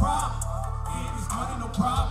problem. It is money, no problem.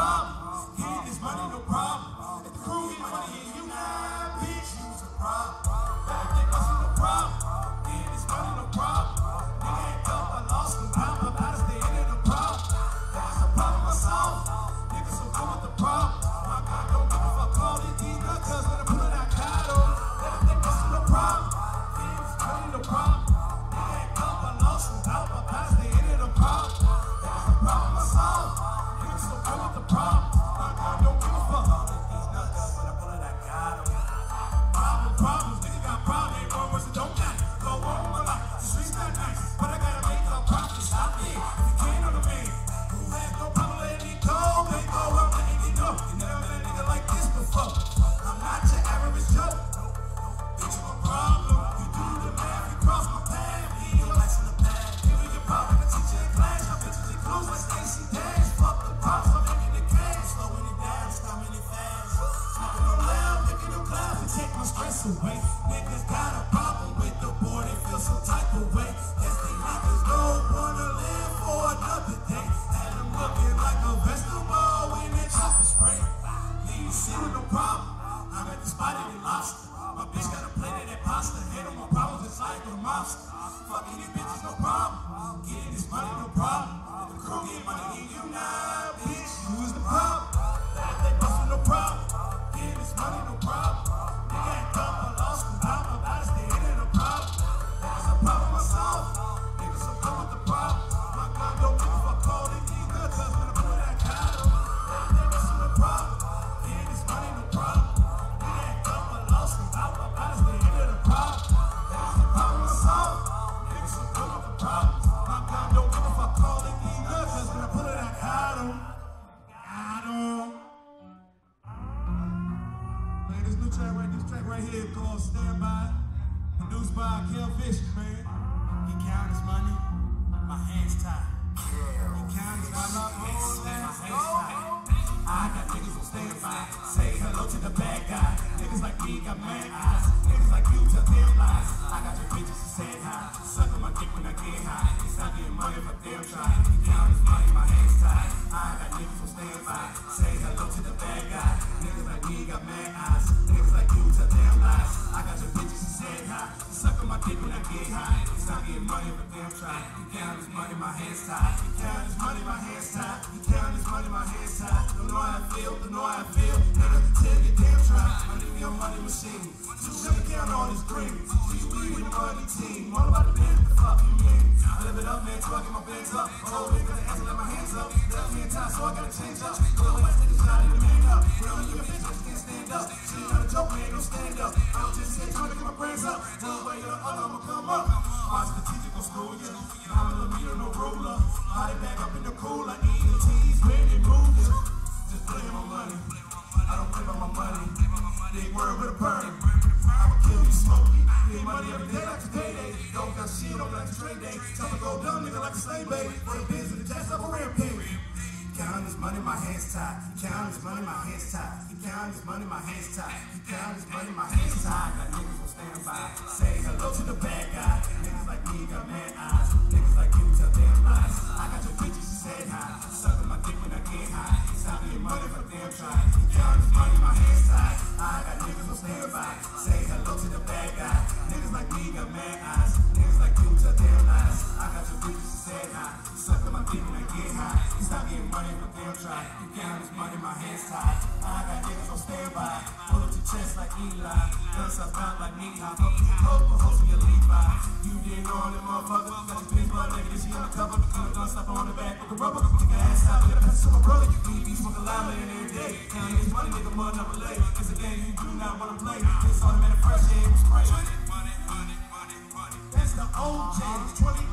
Bitches, Niggas got a problem with the board, they feel some type of way. Yes, they niggas don't wanna live for another day. Had them looking like a vegetable in that chocolate spray. Leave you shit with no problem. I'm at the spot in lobster. My bitch got a plate of that pasta. Hate on my problems, it's like a monster. Fucking these bitches, no problem. Getting this money, no problem. The crew get money, you not, bitch. You is the problem. Man, this new track right, this track right here called Stand By, produced by Kel Fish, man. He count his money, my hands tied. He count his money, my hands tied. I got niggas who stand by, say hello to the bad guy. Niggas like me got mad eyes, when I get high. It's not getting money I damn try. He count his money, my hands tied. He count his money, my hands tied. He count his money, my hands tied. Don't know how I feel, don't know how I feel. Nigga, tell your damn try. My nigga, your money machine. So let me count all this green. You be with the money team. All about the band, the fuck you mean? I live it up, man, till I get my bands up. Oh, nigga, the answer, let my hands up. Left hand tie, so I gotta change up. Go west, niggas in the man up. Real, you a bitch, just can't stand up. She not a joke, man, don't stand up. I'm just here trying to get my brands up. One up. My strategical school, yeah. I'm a millimeter, no ruler. Body bag up in the cooler. Man, they move, yeah. Just play my money. I don't play my money. Big word with a burn. I'ma kill you, smoke. Need money every day like today day. Don't got shit, don't like a trade day. Tell me go dumb, nigga, like a slave baby. The biz and the jazz up a rampage. Count his money, my hands tied. He count his money, my hands tied. He count his money, my hands tied. He count his money, my hands tied. Got niggas who stand by. Say hello to the bad guy. Niggas like me got mad eyes. Niggas like you tell damn lies. I got your bitches who said hi. Sucking Suck on my dick when I get high. You stop getting money for them try. You count this money, my hands tied. I got niggas on standby. Pull up to chest like Eli. Guns I found like knee high. Hope for hoes in your Levi. You didn't know all them motherfuckers. Got your pinball nigga, she on the cover. Color don't stop on the back with the rubber. Take your ass out, get a pencil, my brother. You need be smoking loud later every day. Counting this money, nigga, mud never lay. It's a game you do not wanna play. It's automatic fresh. That's the OJ, 20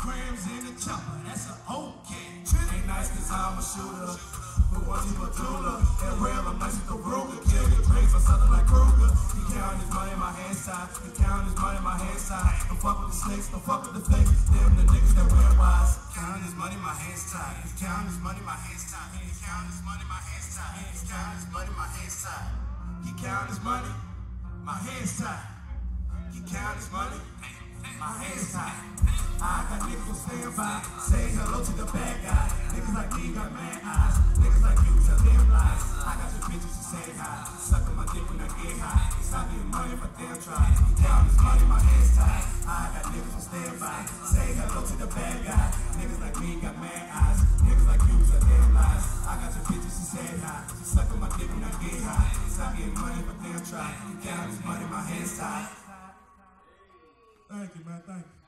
grams in the chopper. That's an okay. Ain't nice cause I'm a shooter. But once you a doula, and real, I'm nice with the Ruger. Kill your dreams or something like Krueger. He count his money, my hands tied. He count his money, my hands tied. Don't fuck with the snakes, don't fuck with the fakes. Them the niggas that wear wise. Count his money, my hands tied. He count his money, my hands tied. He count his money, my hands tied. He count his money, my hands tied. He count his money, my hands tied. He count his money, my hands tied. I got niggas on standby, say hello to the bad guy. Niggas like me got mad eyes. Niggas like you tell them lies. I got your bitches to say hi. Sucking my dick when I get high. Not getting money I damn try. He count his money, my hands tied. I got niggas on standby, say hello to the bad guy. Niggas like me got mad eyes. Niggas like you tell them lies. I got your bitches to say hi. She sucking my dick when I get high. Not getting money I damn try. He count his money, my hands tied. Thank you, man. Thank you.